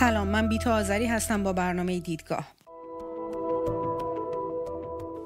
سلام من بیتا آذری هستم با برنامه دیدگاه.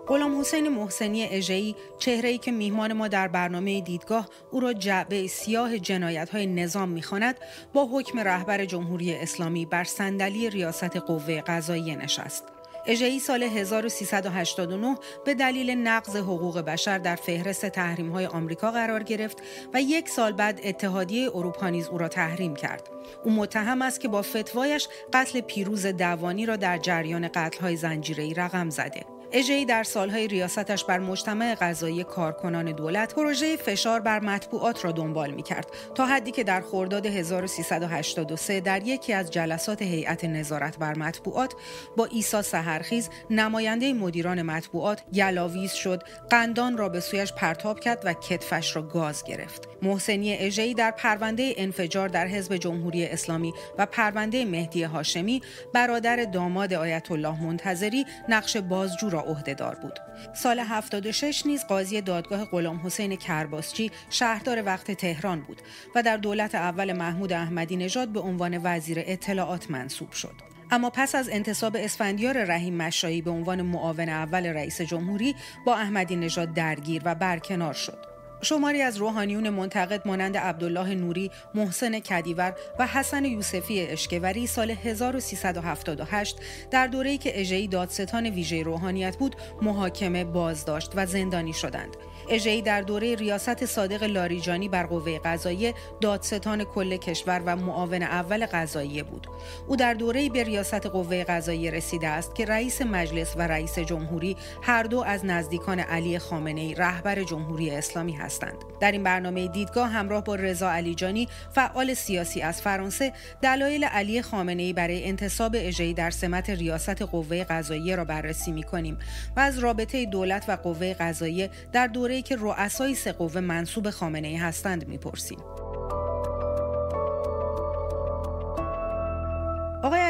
غلام حسین محسنی اژه‌ای چهره‌ای که میهمان ما در برنامه دیدگاه او را جعبه سیاه جنایت های نظام می‌خواند با حکم رهبر جمهوری اسلامی بر صندلی ریاست قوه قضاییه نشست. اژه‌ای سال 1389 به دلیل نقض حقوق بشر در فهرست تحریم‌های آمریکا قرار گرفت و یک سال بعد اتحادیه اروپا نیز او را تحریم کرد. او متهم است که با فتوایش قتل پیروز دوانی را در جریان قتل‌های زنجیره‌ای رقم زده. اژه‌ای در سالهای ریاستش بر مجتمع غذایی کارکنان دولت پروژه فشار بر مطبوعات را دنبال می‌کرد تا حدی که در خرداد 1383 در یکی از جلسات هیئت نظارت بر مطبوعات با عیسی سحرخیز نماینده مدیران مطبوعات گلاویز شد قندان را به سویش پرتاب کرد و کتفش را گاز گرفت. محسنی اژه‌ای در پرونده انفجار در حزب جمهوری اسلامی و پرونده مهدی هاشمی برادر داماد آیت الله منتظری نقش بازجو را عهدهدار بود. سال 76 نیز قاضی دادگاه غلام حسین کرباسچی شهردار وقت تهران بود و در دولت اول محمود احمدی نژاد به عنوان وزیر اطلاعات منصوب شد. اما پس از انتصاب اسفندیار رحیم مشایی به عنوان معاون اول رئیس جمهوری با احمدی نژاد درگیر و برکنار شد. شماری از روحانیون منتقد مانند عبدالله نوری، محسن کدیور و حسن یوسفی اشکوری سال 1378 در دوره‌ای که اژه‌ای دادستان ویژه روحانیت بود محاکمه بازداشت و زندانی شدند. اژه‌ای در دوره ریاست صادق لاریجانی بر قوه قضاییه دادستان کل کشور و معاون اول قضاییه بود. او در دوره‌ای به ریاست قوه قضاییه رسیده است که رئیس مجلس و رئیس جمهوری هر دو از نزدیکان علی خامنه‌ای رهبر جمهوری اسلامی هستند. در این برنامه دیدگاه همراه با رضا علیجانی فعال سیاسی از فرانسه دلایل علی خامنه‌ای برای انتصاب اژه‌ای در سمت ریاست قوه قضاییه را بررسی می‌کنیم و از رابطه دولت و قوه قضاییه در دوره که رؤسای سه قوه منصوب خامنه ای هستند می‌پرسیم.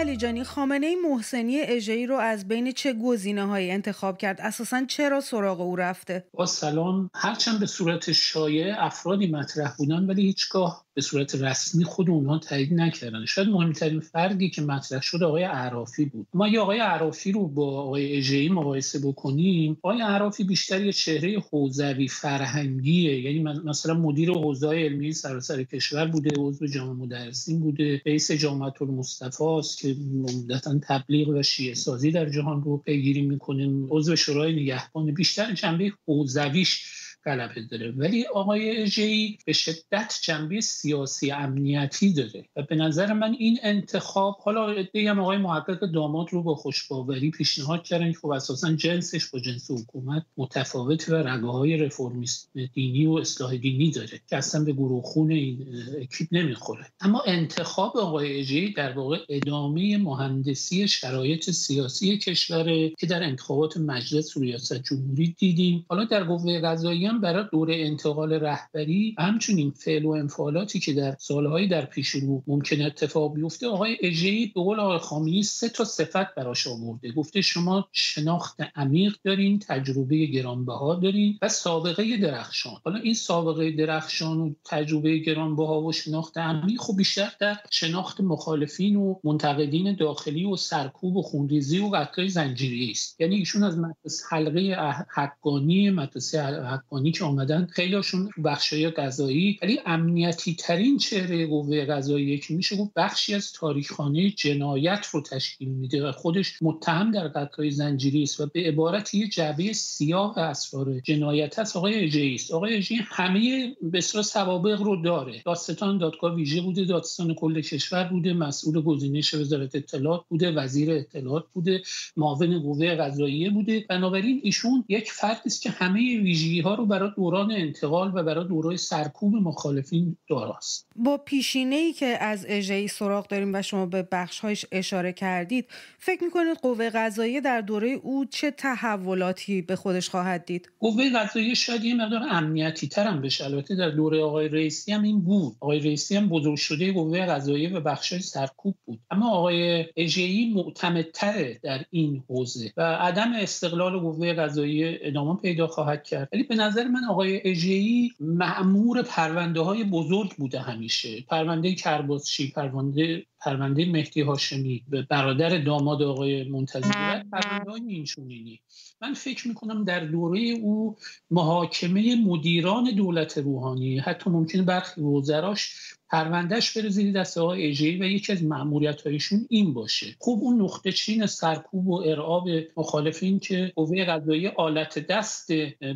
علیجانی خامنه محسنی اژه‌ای رو از بین چه گزینه های انتخاب کرد؟ اساسا چرا سراغ او رفته؟ با سلام هرچند به صورت شایع افرادی مطرح بودن ولی هیچگاه به صورت رسمی خود اونها تایید نکردن. شاید مهمترین فردی که مطرح شد آقای عرافی بود. ما یه آقای عرافی رو با آقای اژه‌ای مقایسه بکنیم آقای عرافی بیشتر یه چهره حوزوی فرهنگیه. یعنی مثلا مدیر حوزه علمی سراسر کشور بوده عضو جامعه مدرسین بوده رئیس جامعه المصطفی است که عمدتا تبلیغ و شیعه سازی در جهان رو پیگیری می‌کنه عضو شورای نگهبان. بیشتر جنبه حوزویش غلبه داره. ولی آقای جی به شدت جنبه سیاسی امنیتی داره. و به نظر من این انتخاب حالا ادعی هم آقای محقق داماد رو با خوشباوری پیشنهاد کردن که خب اساسا جنسش با جنس حکومت متفاوت و رگه های رفرمیست دینی و اصلاح دینی داره که اصلا به گروه خون این اکیپ نمی‌خوره. اما انتخاب آقای جی در واقع ادامه مهندسی شرایط سیاسی کشوره که در انتخابات مجلس ریاست جمهوری دیدیم. حالا در قوه قضاییه برای دوره انتقال رهبری همچنین فعل و انفعالاتی که در سالهای در پیش رو ممکن اتفاق بیفته آقای اژه‌ای به قول آقای خامنه‌ای سه تا صفت براش آورده. گفته شما شناخت عمیق دارین تجربه گرانبها دارین و سابقه درخشان. حالا این سابقه درخشان و تجربه گرانبها و شناخت عمیق خب بیشتر در شناخت مخالفین و منتقدین داخلی و سرکوب و خونریزی و قتل زنجیری است. یعنی ایشون از مدرسه حلقه حقانی مدرسه حقانی که آمدن خیلیشون بخشای غذایی ولی امنیتی ترین چهره قوه قضاییه که میشه گفت بخشی از تاریخخانه جنایت رو تشکیل میده و خودش متهم در قتل‌های زنجیری است و به عبارت یه جعبه سیاه اسرار جنایت هست. آقای اجی است. آقای اجی همه به سوابق رو داره. دادستان دادگاه ویژه بوده دادستان کل کشور بوده مسئول گزینش وزارت اطلاعات بوده وزیر اطلاعات بوده معاون قوه قضاییه بوده. بنابراین ایشون یک فردی است که همه ویژگی ها رو برای دوران انتقال و برای دورای سرکوب مخالفین داراست. با پیشینه ای که از اژه‌ای سراغ داریم و شما به بخشهایش اشاره کردید فکر می‌کنید قوه قضاییه در دوره او چه تحولاتی به خودش خواهد دید؟ قوه قضاییه شاید یه مقدار امنیتی تر هم بشه. البته در دوره آقای رئیسی هم این بود. آقای رئیسی هم بزرگ شده قوه قضاییه و بخشای سرکوب بود. اما آقای اژه‌ای معتمدتره در این حوزه و عدم استقلال قوه قضاییه ادامه پیدا خواهد کرد. ولی به نظر نظر من آقای اژه‌ای معمور پرونده های بزرگ بوده همیشه. پرونده کرباسچی پرونده پرونده مهدی هاشمی به برادر داماد آقای منتظری پرونده های اینچونینی من فکر می‌کنم در دوره او محاکمه مدیران دولت روحانی حتی ممکنه برخی وزراش پروندهش بره زیر دست آقای اژه‌ای و یکی از مأموریت هایشون این باشه. خب اون نقطه چین سرکوب و ارعاب مخالفین که قوه قضایی آلت دست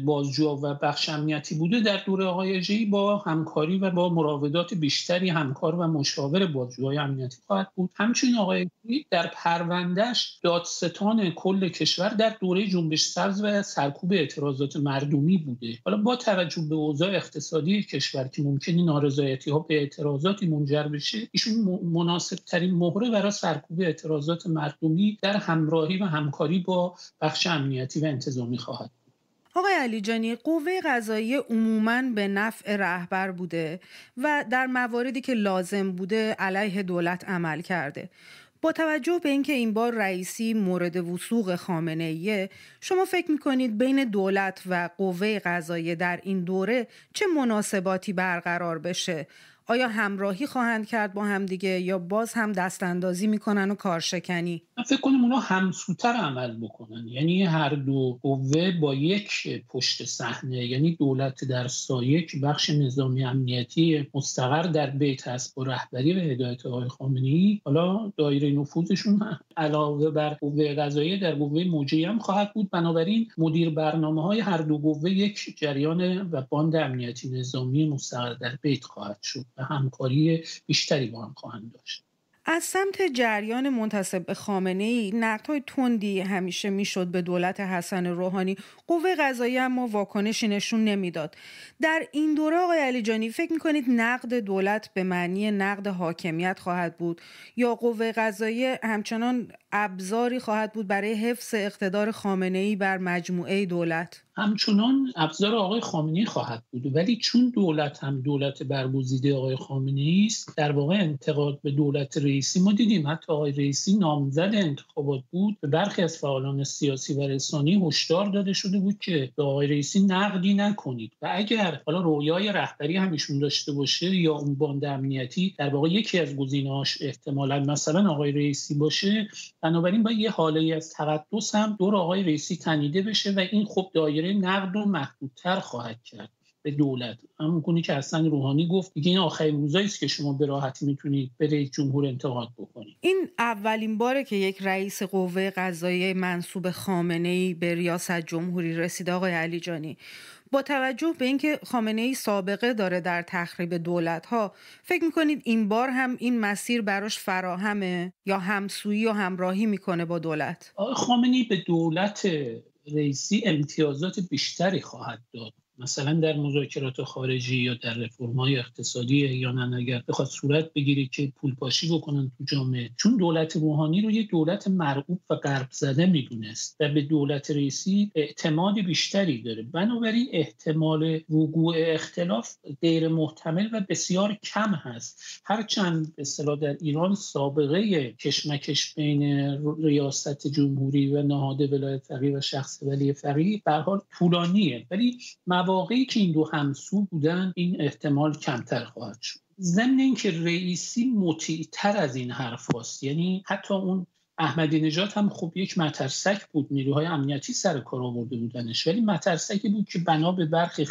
بازجو و بخش امنیتی بوده در دوره آقای اژه‌ای با همکاری و با مراودات بیشتری همکار و مشاور بازجوهای امنیتی خواهد بود. همچنین آقای در پروندهش دادستان کل کشور در دوره جنبش سبز و سرکوب اعتراضات مردمی بوده. حالا با توجه به اوضاع اقتصادی کشور که ممکنه نارضایتی ها به اعتراضاتی منجر بشه ایشون مناسب ترین مهره برای سرکوب اعتراضات مردمی در همراهی و همکاری با بخش امنیتی و انتظامی خواهد آقای علی جانی قوه قضایی عموما به نفع رهبر بوده و در مواردی که لازم بوده علیه دولت عمل کرده. با توجه به اینکه این بار رئیسی مورد وسوق خامنه ایه شما فکر می‌کنید بین دولت و قوه قضایی در این دوره چه مناسباتی برقرار بشه؟ آیا همراهی خواهند کرد با همدیگه یا باز هم دست اندازی می‌کنن و کارشکنی؟ من فکر کنم اونا همسوتر عمل بکنن. یعنی هر دو قوه با یک پشت صحنه یعنی دولت در سایه که بخش نظامی امنیتی مستقر در بیت هست با رهبری و هدایت آقای خامنه‌ای حالا دایره نفوذشون علاوه بر قوه قضاییه در قوه موجی هم خواهد بود. بنابراین مدیر برنامه های هر دو قوه یک جریان و باند امنیتی نظامی مستقر در بیت خواهد شد. همکاری بیشتری با هم خواهند داشت. از سمت جریان منتصب به خامنه ای نقدهای تندی همیشه می‌شد به دولت حسن روحانی. قوه قضایی اما واکنشی نشون نمی‌داد. در این دوره آقای علی جانی فکر می‌کنید نقد دولت به معنی نقد حاکمیت خواهد بود یا قوه قضایی همچنان ابزاری خواهد بود برای حفظ اقتدار خامنه ای بر مجموعه دولت. همچنان ابزار آقای خامنه‌ای خواهد بود ولی چون دولت هم دولت برگزیده آقای خامنه‌ای است در واقع انتقاد به دولت رئیسی ما دیدیم حتی آقای رئیسی نامزد انتخابات بود به برخی از فعالان سیاسی و رسانی هشدار داده شده بود که به آقای رئیسی نقدی نکنید. و اگر حالا رویای رهبری هم ایشون داشته باشه یا اون باند امنیتی در واقع یکی از گزینه‌هاش احتمالا مثلا آقای رئیسی باشه بنابراین با یه حاله از تقدس هم دور آقای رئیسی تنیده بشه و این خب دایره نقد و محدودتر خواهد کرد به دولت. همون کنی که اصلا روحانی گفت دیگه این آخرین روزایی است که شما به راحتی می‌تونید به رئیس جمهور انتقاد بکنید. این اولین باره که یک رئیس قوه قضاییه منصوب خامنه ای به ریاست جمهوری رسیده آقای علی جانی. با توجه به اینکه خامنه ای سابقه داره در تخریب دولت ها فکر می‌کنید این بار هم این مسیر براش فراهمه یا همسویی و همراهی می‌کنه با دولت؟ خامنه ای به دولت رئیسی امتیازات بیشتری خواهد داد. مثلا در مذاکرات خارجی یا در رفرم‌های اقتصادی یا نه اگر بخواد صورت بگیره که پول پاشی بکنن تو جامعه. چون دولت روحانی رو یه دولت مرعوب و غرب زده می‌دونست و به دولت رئیسی اعتماد بیشتری داره. بنابراین احتمال وقوع اختلاف غیر محتمل و بسیار کم هست. هرچند به اصطلاح در ایران سابقه کشمکش بین ریاست جمهوری و نهاد ولایت فقیه و شخص ولی فقیه به حال طولانیه. ولی مواقعی که این دو همسو بودن این احتمال کمتر خواهد شد ضمن اینکه رئیسی مطیعتر از این حرف هست. یعنی حتی اون احمدی نژاد هم خب یک مترسک بود نیروهای امنیتی سر کار آورده بودنش. ولی مترسکی بود که بنا به برخی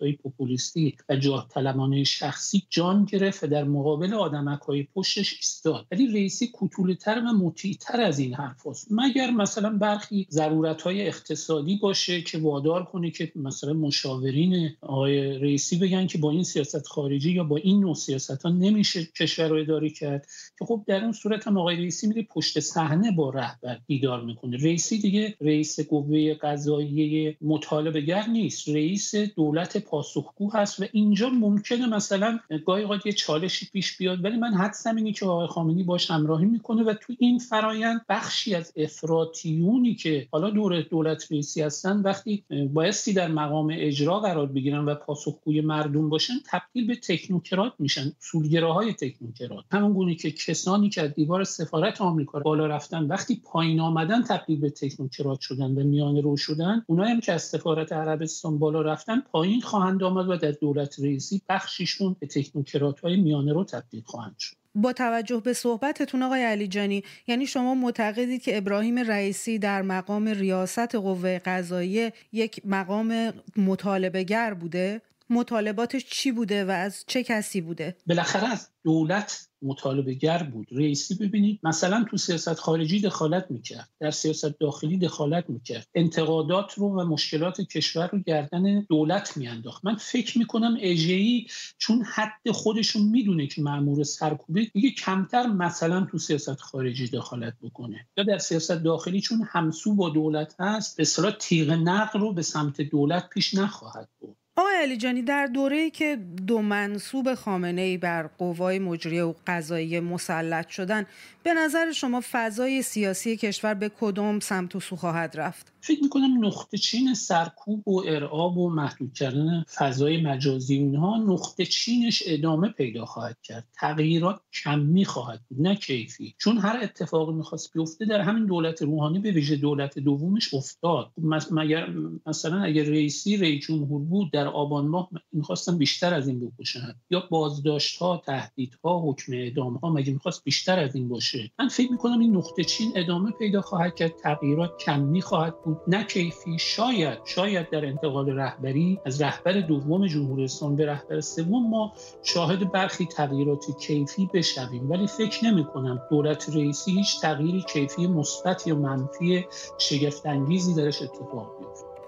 های پوپولیستی و جاه طلبانه شخصی جان گرفت در مقابل آدمک های پشتش ایستاد. ولی رئیسی کوتولتر و مطیعتر از این حرف هست. مگر مثلا برخی ضرورت های اقتصادی باشه که وادار کنه که مثلا مشاورین آقای رئیسی بگن که با این سیاست خارجی یا با این نوع سیاست نمیشه کشور رو اداره کرد؟ که خب در اون صورت هم آقای رئیسی میره پشت صحنه با رهبر دیدار می‌کنه. رئیسی دیگه رئیس قوه قضاییه مطالبه نیست. رئیس دولت پاسخگو هست و اینجا ممکنه مثلا گاهی اوقات یه چالشی پیش بیاد ولی من حدسم اینه که آقای خامنه‌ای باش همراهی می‌کنه و تو این فرایند بخشی از افراطیونی که حالا دور دولت رئیسی هستن وقتی بایستی در مقام اجرا قرار بگیرن و پاسخگوی مردم باشن تبدیل به تکنوکرات میشن اصولگراهای تکنوکرات. همون گونه که کسانی که از دیوار سفارت آمریکا بالا رفتن وقتی پایین آمدن تبدیل به تکنوکرات شدن و میان رو شدن اونایی هم که از سفارت عربستان بالا رفتن پایین خواهند آمد و در دولت رئیسی بخشیشون به تکنوکرات های میانه رو تبدیل خواهند شد. با توجه به صحبتتون آقای علیجانی یعنی شما معتقدید که ابراهیم رئیسی در مقام ریاست قوه قضاییه یک مقام مطالبه گر بوده؟ مطالباتش چی بوده و از چه کسی بوده؟ بالاخره از دولت مطالبه گر بود. رئیسی ببینید مثلا تو سیاست خارجی دخالت می‌کرد. در سیاست داخلی دخالت می‌کرد. انتقادات رو و مشکلات کشور رو گردن دولت میانداخت. من فکر می‌کنم اجهی چون حد خودشون می‌دونه که مامور سرکوبه دیگه کمتر مثلا تو سیاست خارجی دخالت بکنه. یا در سیاست داخلی چون همسو با دولت هست به اصطلاح تیغ نقل رو به سمت دولت پیش نخواهد بود آقای علیجانی در دوره‌ای که دو منصوب خامنه ای بر قوای مجریه و قضایی مسلط شدن به نظر شما فضای سیاسی کشور به کدام سمت و سو خواهد رفت؟ فکر می‌کنم نقطه چین سرکوب و ارعاب و محدود کردن فضای مجازی اونها نقطه چینش ادامه پیدا خواهد کرد. تغییرات کمی خواهد بود نه کیفی. چون هر اتفاقی می‌خواست بیفته در همین دولت روحانی به ویژه دولت دومش افتاد. مگر مثلا اگر رئیسی رئیس جمهور بود در آبان ماه می‌خواستن بیشتر از این بکشن. یا بازداشت ها تهدیدها حکم اعدام ها مگه می‌خواست بیشتر از این باشه؟ من فکر می‌کنم این نقطه چین ادامه پیدا خواهد کرد تغییرات کمی خواهد بود. نه کیفی شاید شاید در انتقال رهبری از رهبر دوم جمهوری اسلامی به رهبر سوم ما شاهد برخی تغییرات کیفی بشویم. ولی فکر نمی کنم دولت رئیسی هیچ تغییری کیفی مثبت یا منفی شگفت انگیزی درش اتفاق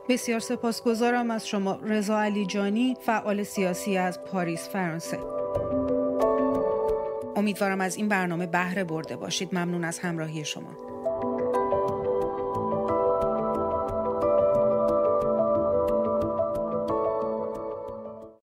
بسیار سپاسگزارم از شما. رضا علی جانی فعال سیاسی از پاریس فرانسه. امیدوارم از این برنامه بهره برده باشید. ممنون از همراهی شما.